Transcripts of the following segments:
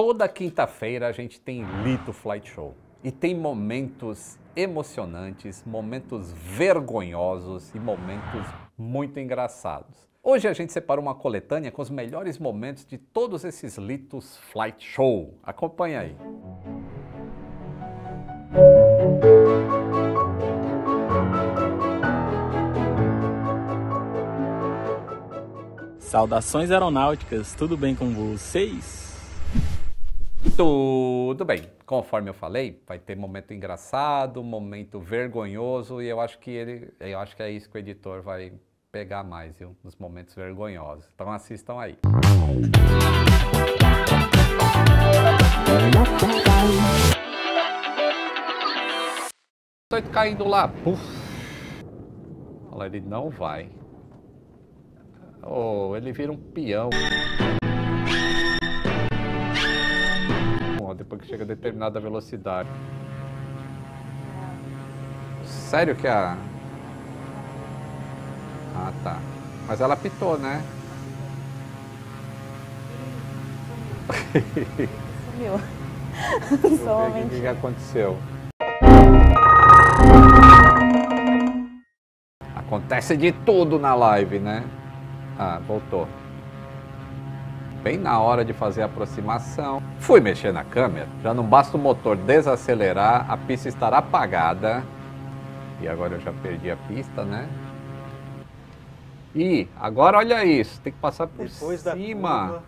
Toda quinta-feira a gente tem Lito Flight Show. E tem momentos emocionantes, momentos vergonhosos e momentos muito engraçados. Hoje a gente separou uma coletânea com os melhores momentos de todos esses Litos Flight Show. Acompanha aí. Saudações aeronáuticas, tudo bem com vocês? Tudo bem. Conforme eu falei, vai ter momento engraçado, momento vergonhoso e eu acho que ele, eu acho que é isso que o editor vai pegar mais, viu? Nos momentos vergonhosos. Então assistam aí. Tô caindo lá. Puf. Olha, ele não vai. Oh, ele vira um peão. Depois que chega a determinada velocidade. Sério que a. Ah, tá. Mas ela pitou, né? Sumiu. Ver o que, que aconteceu. Acontece de tudo na live, né? Ah, voltou. Bem na hora de fazer a aproximação. Fui mexer na câmera. Já não basta o motor desacelerar, a pista estar apagada. E agora eu já perdi a pista, né? E agora olha isso, tem que passar por Depois cima. curva.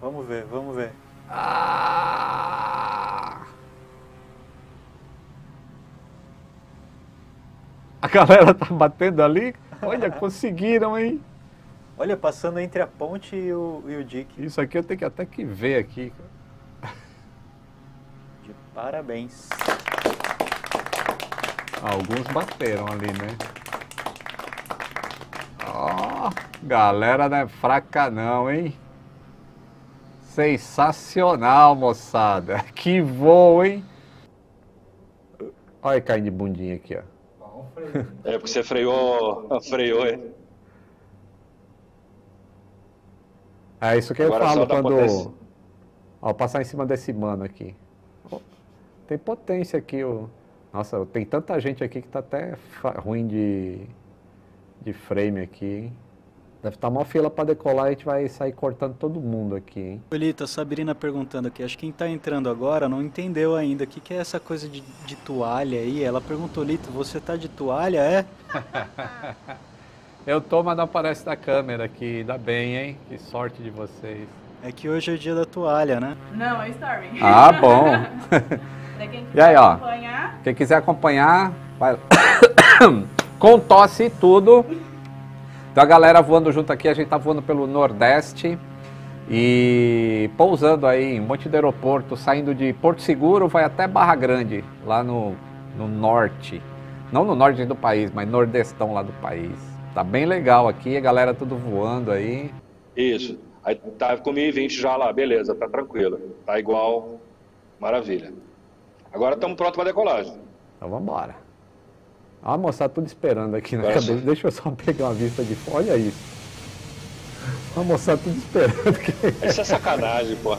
Vamos ver, vamos ver. Ah! A galera tá batendo ali. Olha, conseguiram, hein? Olha, passando entre a ponte e o, e o Dick. Isso aqui eu tenho que até que ver aqui. De parabéns. Alguns bateram ali, né? Ó, galera não é fraca não, hein? Sensacional, moçada. Que voo, hein? Olha caindo de bundinha aqui, ó. É porque você freou, freou, é. É isso que eu Agora falo só dá quando. potência. Ó, passar em cima desse mano aqui. Tem potência aqui, ó. Nossa, tem tanta gente aqui que tá até ruim de, de frame aqui, hein? Deve estar uma fila para decolar e a gente vai sair cortando todo mundo aqui, hein? Olita, a Sabrina perguntando aqui, acho que quem tá entrando agora não entendeu ainda o que, que é essa coisa de, de toalha aí. Ela perguntou, Lito, você tá de toalha, é? Eu tô, mas não aparece na câmera aqui. Ainda bem, hein? Que sorte de vocês. É que hoje é o dia da toalha, né? Não, é story. Ah, bom. E aí, ó. acompanhar, Quem quiser acompanhar, vai. Com tosse e tudo. Então a galera voando junto aqui, a gente tá voando pelo Nordeste e pousando aí em um monte de aeroporto, saindo de Porto Seguro, vai até Barra Grande, lá no, no norte. Não no norte do país, mas nordestão lá do país. Tá bem legal aqui, a galera tudo voando aí. Isso. Aí tá com 1020 já lá, beleza, tá tranquilo. Tá igual, maravilha. Agora estamos prontos para decolagem. Então vamos embora. Ó, a moçada tudo esperando aqui na Agora cabeça. Deixa eu só pegar uma vista de fora. Olha isso. A moçada tudo esperando. aqui. Isso é sacanagem, pô.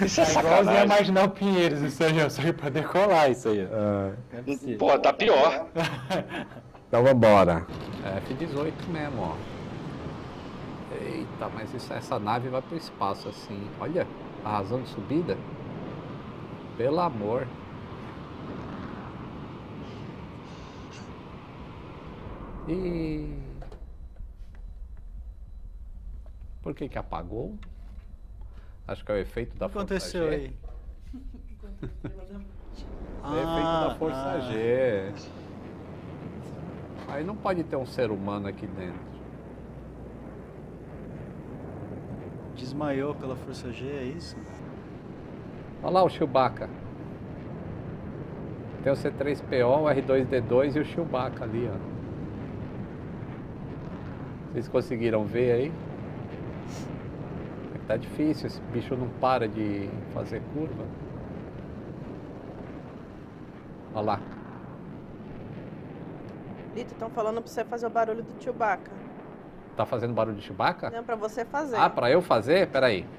Isso é a sacanagem. Marginal Pinheiros, isso aí. Só ir pra decolar isso aí. Ah, Não é. Pô, tá pior. então vambora. É F-18 mesmo, ó. Eita, mas isso- essa nave vai pro espaço assim. Olha a razão de subida. Pelo amor. E por que que apagou? Acho que é o efeito da O que aconteceu força G. aí? É o efeito da força ah. G. Aí não pode ter um ser humano aqui dentro. Desmaiou pela força G, é isso? Olha lá o Chewbacca. Tem o C3PO, o R2D2 e o Chewbacca ali, ó. Vocês conseguiram ver aí? É que Tá difícil, esse bicho não para de fazer curva. Olha lá. Lito, estão falando pra você fazer o barulho do Chewbacca. Tá fazendo barulho de Chewbacca? Não, pra você fazer. Ah, pra eu fazer? Peraí.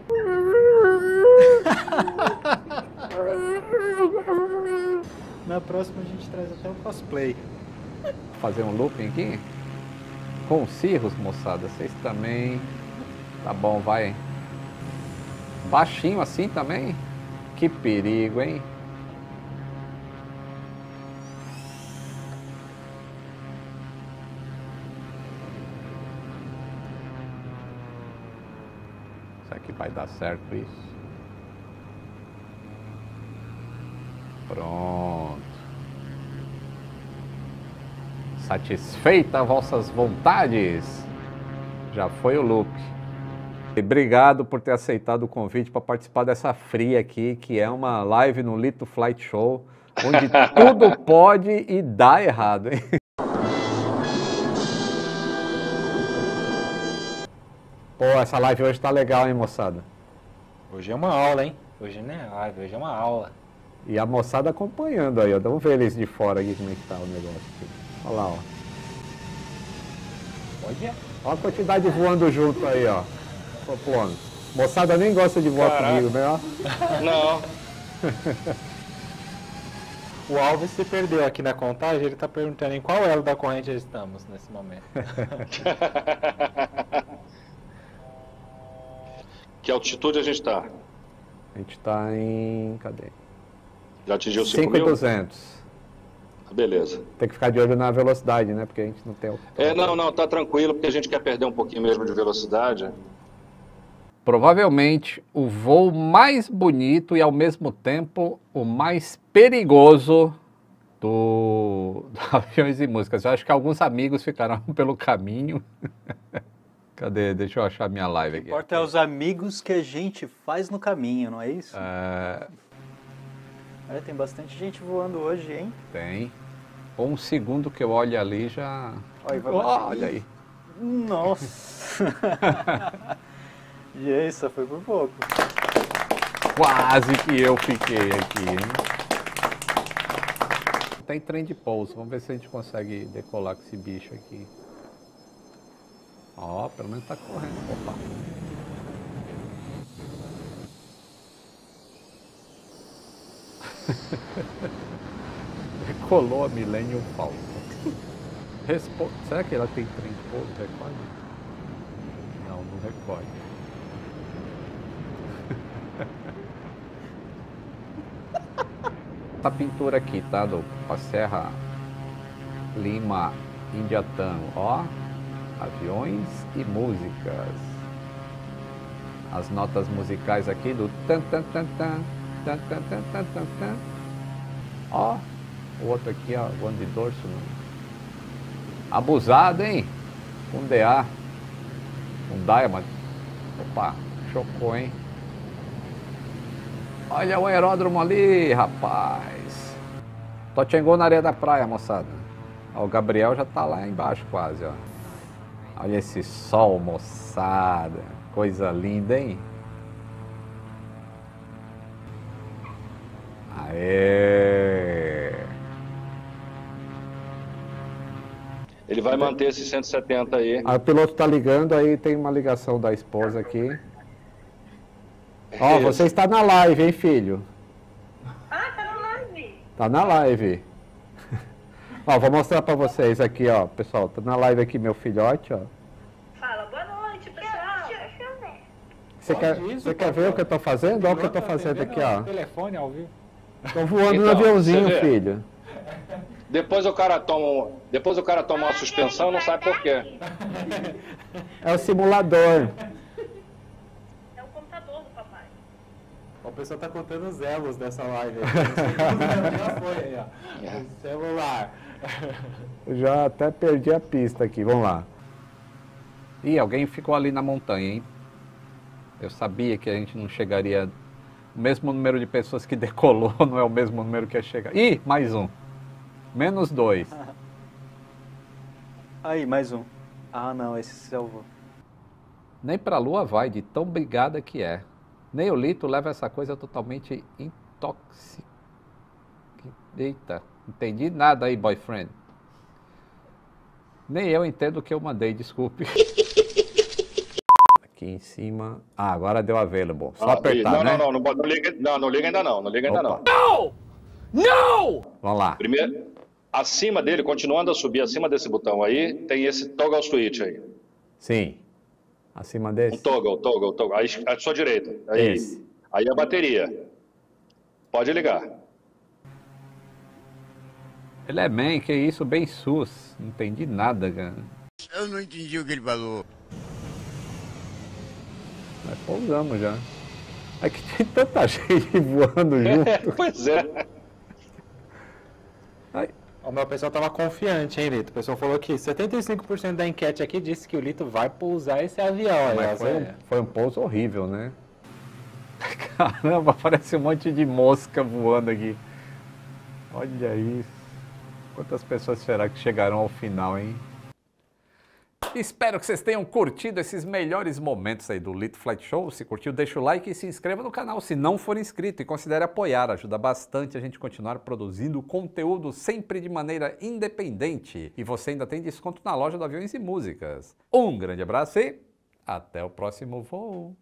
Na próxima a gente traz até o cosplay. Fazer um looping aqui? Com os cirros, moçada. Vocês também. Tá bom, vai. Baixinho assim também? Que perigo, hein? Será que vai dar certo isso? Pronto. Satisfeita vossas vontades? Já foi o loop. E Obrigado por ter aceitado o convite para participar dessa fria aqui, que é uma live no Lito Flight Show, onde tudo pode e dá errado, hein? Pô, essa live hoje tá legal, hein, moçada? Hoje é uma aula, hein? Hoje não é live, hoje é uma aula. E a moçada acompanhando aí, ó. Vamos ver eles de fora aqui como é que tá o negócio aqui. Olha lá, ó. Olha. Olha a quantidade voando junto aí, ó. Tô pulando. Moçada nem gosta de voar Caraca. comigo, né? ó? Não. O Alves se perdeu aqui na contagem, ele tá perguntando em qual elo da corrente estamos nesse momento. que altitude a gente tá? A gente tá em. Cadê? Já atingiu 5 mil? 5,200. Ah, Beleza. Tem que ficar de olho na velocidade, né? Porque a gente não tem o. É, não, não, tá tranquilo, porque a gente quer perder um pouquinho mesmo de velocidade. Provavelmente o voo mais bonito e ao mesmo tempo o mais perigoso do, do Aviões e Músicas. Eu acho que alguns amigos ficaram pelo caminho. Cadê? Deixa eu achar minha live O aqui. que importa é os amigos que a gente faz no caminho, não é isso? É, Olha, tem bastante gente voando hoje, hein? tem. Um segundo que eu olho ali já. Olha, vai bater. Olha aí. Nossa! Gente, só foi por pouco. Quase que eu fiquei aqui, hein? Tem trem de pouso. Vamos ver se a gente consegue decolar com esse bicho aqui. Ó, pelo menos tá correndo. Opa. Decolou a Millennium Falcon. Respo... Será que ela tem trem pouso? Recorde? Não, não recorde. Essa pintura aqui, tá? Do Serra Lima Indiatango. Ó, aviões e músicas. As notas musicais aqui do tan tan tan tan tan tan tan tan tan tan. Ó, o outro aqui, ó, voando de dorso. Abusado, hein? Um DA. Um Diamond. Opa, chocou, hein? Olha o aeródromo ali, rapaz. Tô chegou na areia da praia, moçada. Ó, o Gabriel já tá lá embaixo quase, ó. Olha esse sol, moçada. Coisa linda, hein? Aê! Ele vai manter esse 170 aí. Aí o piloto tá ligando, aí tem uma ligação da esposa aqui. Ó, Isso. você está na live, hein, filho? Ah, tá na live. Tá na live. Ó, vou mostrar pra vocês aqui, ó. Pessoal, tá na live aqui meu filhote, ó. Fala, boa noite, pessoal. Deixa eu ver. Você quer, você quer ver o que eu tô fazendo? Olha o que eu tô fazendo aqui, ó. Telefone ao vivo. Tô voando no Então, aviãozinho, você vê. filho. Depois o cara toma, depois o cara toma uma suspensão, não sabe por quê. É o simulador. É o computador do papai. O pessoal tá contando os elos dessa live. aí. Já foi aí, ó. O celular. Eu já até perdi a pista aqui, vamos lá. Ih, alguém ficou ali na montanha, hein? Eu sabia que a gente não chegaria. O mesmo número de pessoas que decolou não é o mesmo número que ia chegar. Ih, mais um. Menos dois. Aí, mais um. Ah, não, esse se salvou. Nem pra lua vai, de tão brigada que é. Nem o Lito leva essa coisa totalmente intoxic... Eita, entendi nada aí, boyfriend. Nem eu entendo o que eu mandei, desculpe. Aqui em cima. Ah, agora deu available. Só Ah, apertar, não, né? não, não, não, não liga, não, não liga ainda não, não liga ainda Opa. não. Vamos lá. Primeiro, acima dele, continuando a subir, acima desse botão aí, tem esse toggle switch aí. Sim. Acima Um desse. toggle, toggle, toggle. Aí, à sua direita. Aí, Esse. aí a bateria. Pode ligar. Ele é man, que isso, bem sus. Não entendi nada, cara. Eu não entendi o que ele falou. Mas pousamos já. É que tem tanta gente voando junto. Pois é. Ai, O meu pessoal tava confiante, hein, Lito? O pessoal falou que 75% da enquete aqui disse que o Lito vai pousar esse avião. mas foi, um, Você- foi um pouso horrível, né? Caramba, parece um monte de mosca voando aqui. Olha isso. Quantas pessoas será que chegaram ao final, hein? Espero que vocês tenham curtido esses melhores momentos aí do Lito Flight Show. Se curtiu, deixa o like e se inscreva no canal se não for inscrito. E considere apoiar, ajuda bastante a gente continuar produzindo conteúdo sempre de maneira independente. E você ainda tem desconto na loja do Aviões e Músicas. Um grande abraço e até o próximo voo.